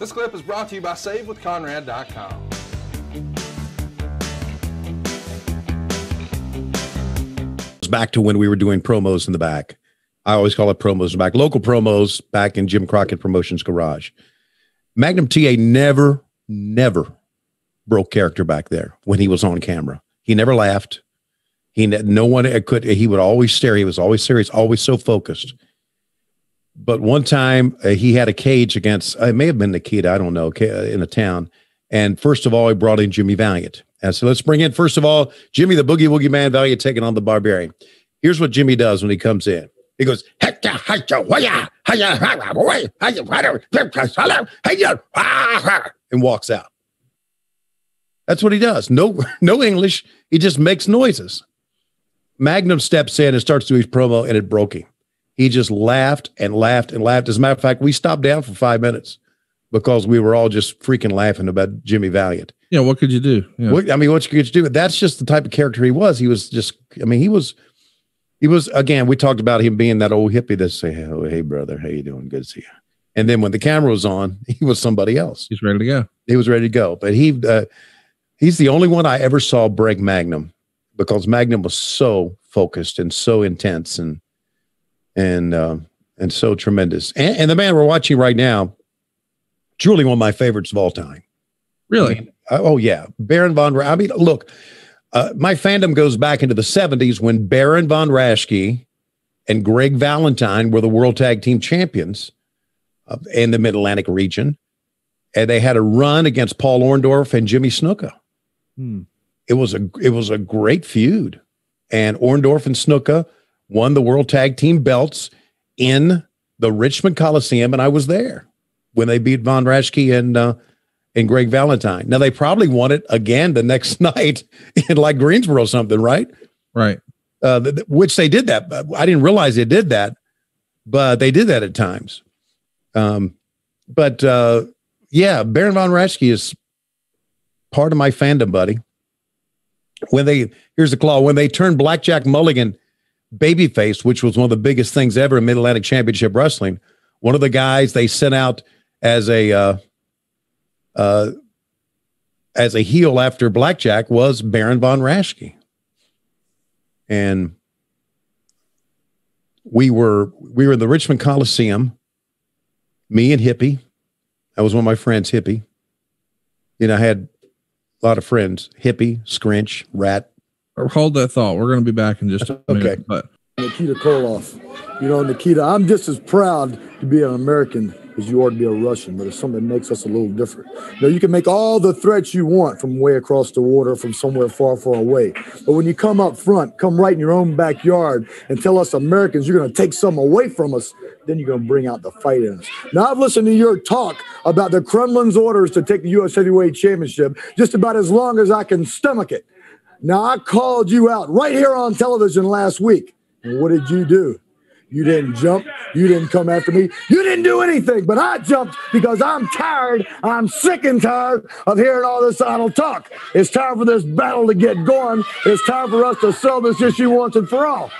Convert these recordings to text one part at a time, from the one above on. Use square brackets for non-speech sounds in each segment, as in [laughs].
This clip is brought to you by SaveWithConrad.com. Back to when we were doing promos in the back. I always call it promos in the back. Local promos back in Jim Crockett Promotions garage. Magnum TA never, never broke character back there when he was on camera. He never laughed. He no one could. He would always stare. He was always serious, always so focused. But one time uh, he had a cage against. It may have been Nikita. I don't know. Uh, in a town, and first of all, he brought in Jimmy Valiant. And so let's bring in first of all Jimmy the Boogie Woogie Man Valiant taking on the Barbarian. Here's what Jimmy does when he comes in. He goes, and walks out. That's what he does. No, [laughs] no English. He just makes noises. Magnum steps in and starts to do his promo, and it broke him. He just laughed and laughed and laughed. As a matter of fact, we stopped down for five minutes because we were all just freaking laughing about Jimmy Valiant. Yeah, what could you do? Yeah. What, I mean, what could you do? That's just the type of character he was. He was just, I mean, he was, he was again. We talked about him being that old hippie that say, "Oh, hey brother, how you doing? Good to see you." And then when the camera was on, [laughs] he was somebody else. He's ready to go. He was ready to go. But he, uh, he's the only one I ever saw break Magnum because Magnum was so focused and so intense and and uh, and so tremendous. And, and, the man we're watching right now, truly one of my favorites of all time. Really? I mean, uh, oh yeah, Baron von. I mean, look, uh, my fandom goes back into the '70s when Baron von Raschke and Greg Valentine were the World Tag Team Champions in the Mid Atlantic region, and they had a run against Paul Orndorff and Jimmy Snuka. Hmm it was a it was a great feud, and Orndorff and Snuka won the World Tag Team belts in the Richmond Coliseum, and I was there when they beat Von Raschke and uh, and Greg Valentine. Now they probably won it again the next [laughs] night in like Greensboro or something, right? Right. Uh, th- which they did that. I didn't realize they did that, but they did that at times. Um, but uh, yeah, Baron von Raschke is part of my fandom, buddy when they here's the claw when they turned Blackjack Mulligan babyface, which was one of the biggest things ever in Mid Atlantic Championship Wrestling. One of the guys they sent out as a uh, uh, as a heel after Blackjack was Baron von Raschke, and we were we were in the Richmond Coliseum. Me and Hippie, that was one of my friends, Hippie. You know, I had a lot of friends. Hippie, Scrinch, Rat. Hold that thought. We're going to be back in just a minute. Okay. But Nikita Koloff. You know, Nikita, I'm just as proud to be an American as you are to be a Russian, but it's something that makes us a little different. Now, you can make all the threats you want from way across the water, from somewhere far, far away. But when you come up front, come right in your own backyard and tell us Americans you're going to take something away from us, then you're going to bring out the fight in us. Now, I've listened to your talk about the Kremlin's orders to take the U.S. Heavyweight Championship just about as long as I can stomach it. Now, I called you out right here on television last week. And what did you do? You didn't jump. You didn't come after me. You didn't do anything, but I jumped because I'm tired. I'm sick and tired of hearing all this idle talk. It's time for this battle to get going. It's time for us to sell this issue once and for all.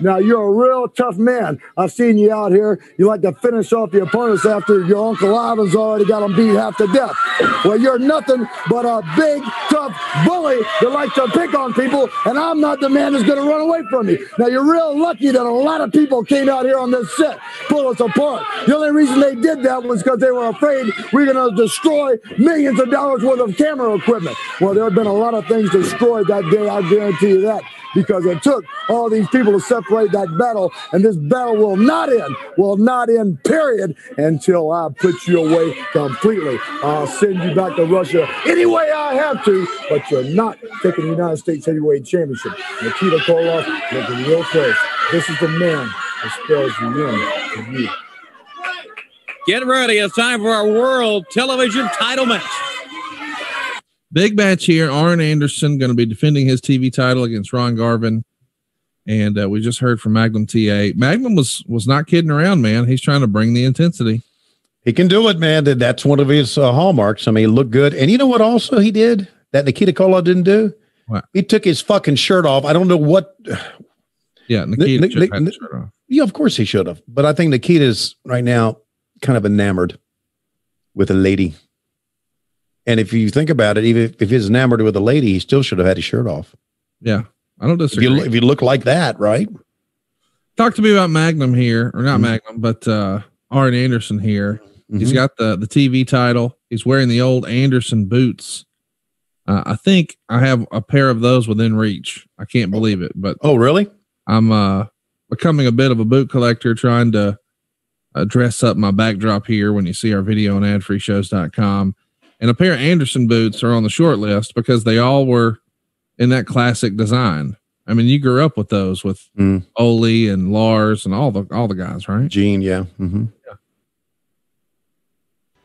Now you're a real tough man. I've seen you out here. You like to finish off the opponents after your Uncle Ivan's already got them beat half to death. Well, you're nothing but a big, tough bully that likes to pick on people, and I'm not the man that's going to run away from you. Now you're real lucky that a lot of people came out here on this set, pull us apart. The only reason they did that was because they were afraid we are going to destroy millions of dollars worth of camera equipment. Well, there have been a lot of things destroyed that day. I guarantee you that because it took all these people to separate that battle, and this battle will not end, will not end, period, until I put you away completely. I'll send you back to Russia any way I have to, but you're not taking the United States Heavyweight Championship. Nikita Koloff looking real close. This is the man that spells the win for you. Get ready. It's time for our world television title match. Big match here. Arn Anderson going to be defending his TV title against Ron Garvin. And uh, we just heard from Magnum TA. Magnum was was not kidding around, man. He's trying to bring the intensity. He can do it, man. That's one of his uh, hallmarks. I mean, he looked good. And you know what? Also, he did that Nikita Koloff didn't do. What? He took his fucking shirt off. I don't know what. Yeah, Nikita N- N- shirt off. Yeah, of course he should have. But I think Nikita's right now kind of enamored with a lady. And if you think about it, even if, if he's enamored with a lady, he still should have had his shirt off. Yeah, I don't If disagree. you if you look like that, right? Talk to me about Magnum here, or not Mhm. Magnum, but uh, Arn Anderson here. He's Mhm. got the the TV title. He's wearing the old Anderson boots. Uh, I think I have a pair of those within reach. I can't believe it, but Oh, really? I'm uh, becoming a bit of a boot collector, trying to uh, dress up my backdrop here when you see our video on adfreeshows.com. And a pair of Anderson boots are on the short list because they all were in that classic design. I mean, you grew up with those with Mm. Ole and Lars and all the all the guys, right? Gene, yeah. hmm